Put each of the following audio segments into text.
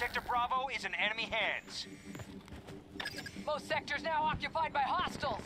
Sector Bravo is in enemy hands. Most sectors now occupied by hostiles.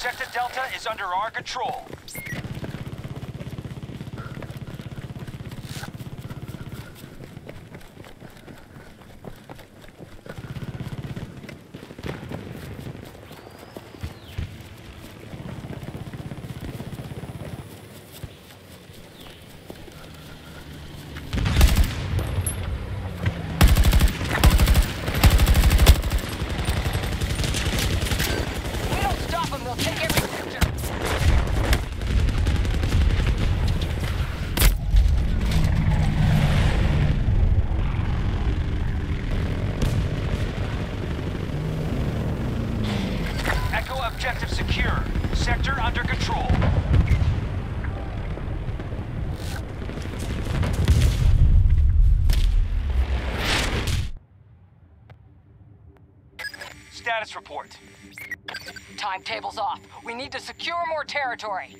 Sector Delta is under our control. Secure. Sector under control. Status report. Timetable's off. We need to secure more territory.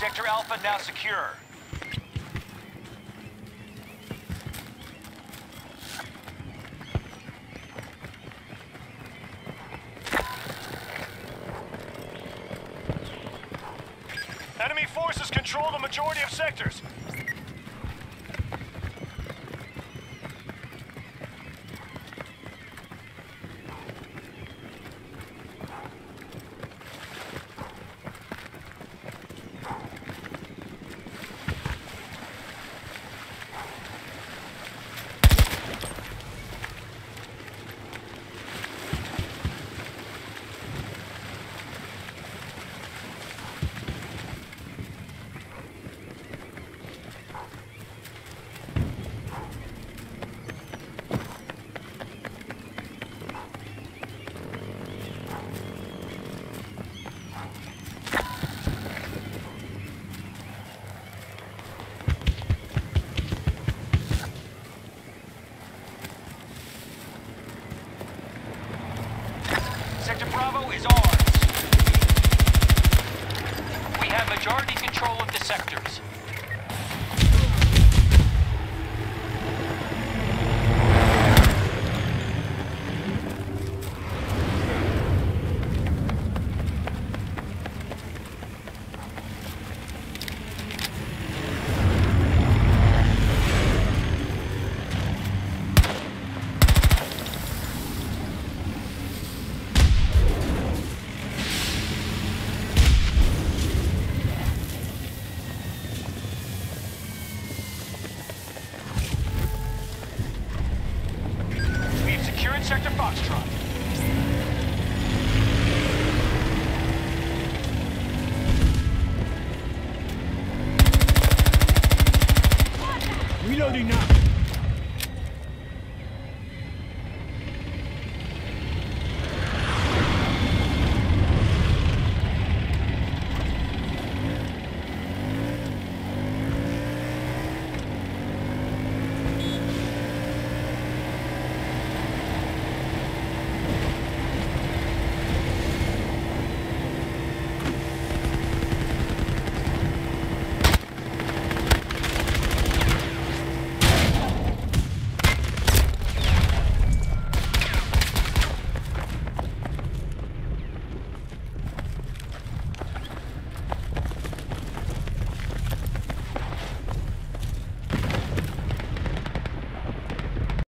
Sector Alpha now secure. Enemy forces control the majority of sectors. Have majority control of the sectors. Foxtrot. Reloading now.